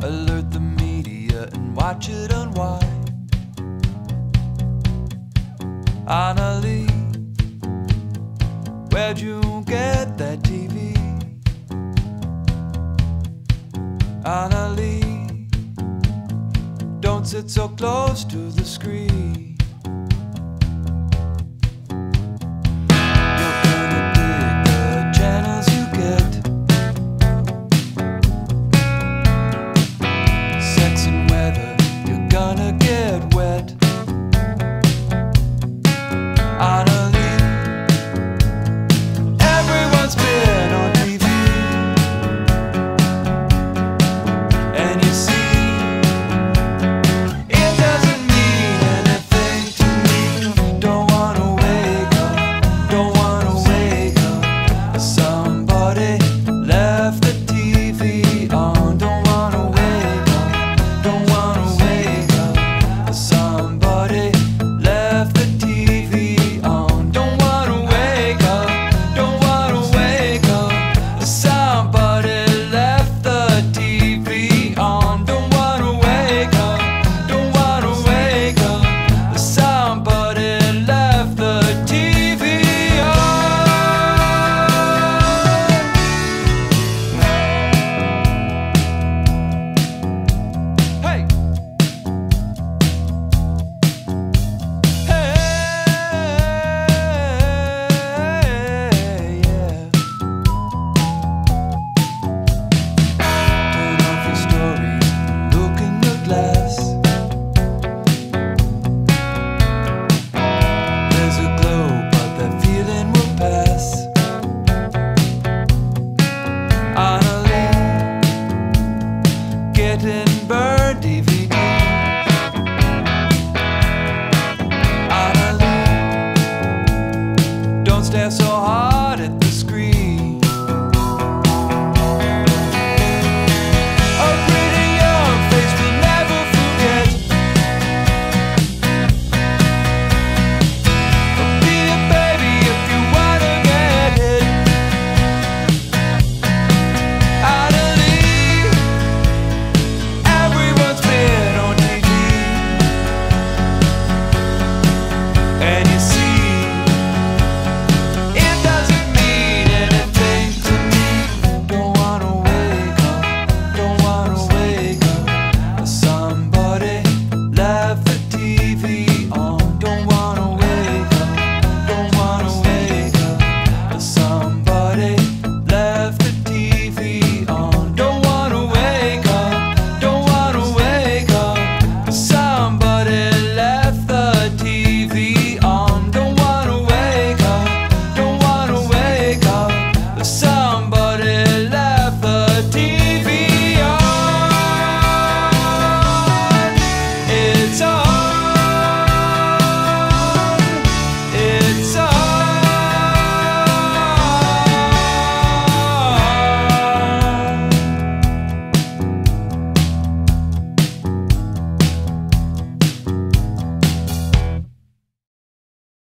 Alert the media and watch it unwind. Anna Lee, where'd you get that TV? Anna Lee, don't sit so close to the screen. about it